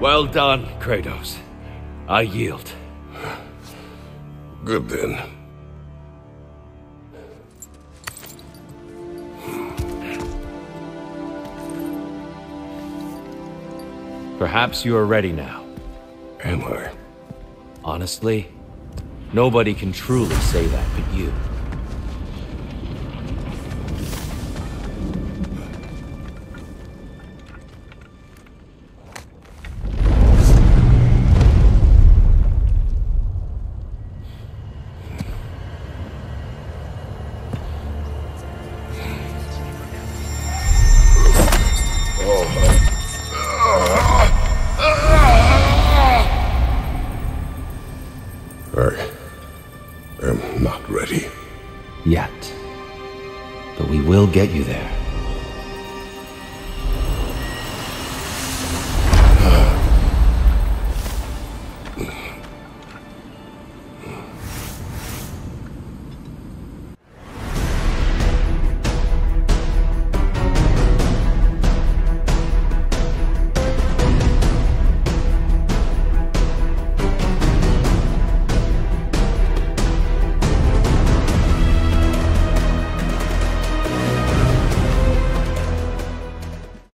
Well done, Kratos. I yield. Good then. Perhaps you are ready now. Am I? Honestly, nobody can truly say that but you. I am not ready. Yet. But we will get you there.